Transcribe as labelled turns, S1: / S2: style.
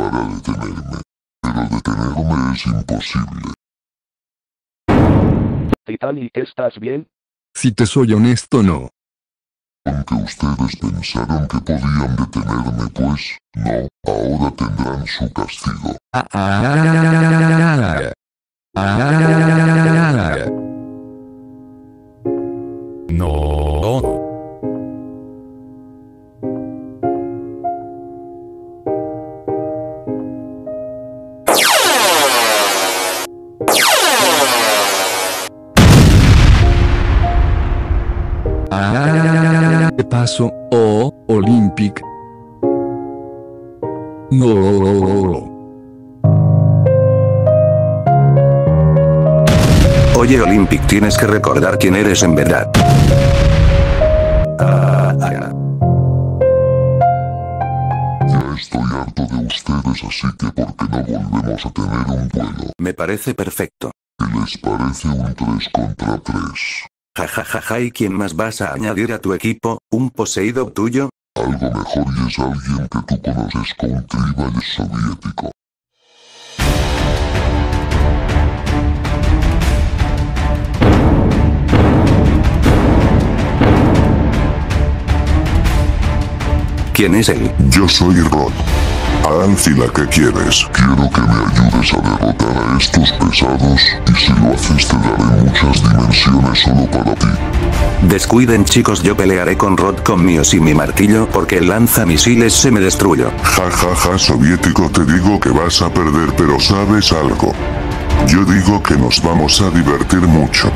S1: para detenerme. Pero detenerme es imposible.
S2: Titanic, ¿estás bien?
S3: Si te soy honesto no.
S1: Aunque ustedes pensaron que podían detenerme pues, no, ahora tendrán su castigo.
S3: Ah, ah, ah,
S4: No.
S3: ¿Qué paso? Oh, Olympic. No.
S5: Oye Olympic tienes que recordar quién eres en verdad. Ah, ah,
S1: Ya estoy harto de ustedes así que ¿por qué no volvemos a tener un duelo?
S5: me parece perfecto.
S1: ¿Qué les parece un 3 contra 3?
S5: Ja ja ja ja y quién más vas a añadir a tu equipo, un poseído tuyo.
S1: Algo mejor y es alguien que tú conoces con tribal soviético.
S5: ¿Quién es él?
S1: Yo soy Rod. Ancila, ¿qué quieres? Quiero que me ayudes a derrotar a estos pesados, y si lo haces te daré muchas dimensiones solo para ti.
S5: Descuiden chicos yo pelearé con Rod con míos y mi martillo porque el lanzamisiles se me destruyó.
S1: Ja ja ja soviético te digo que vas a perder pero sabes algo. Yo digo que nos vamos a divertir mucho.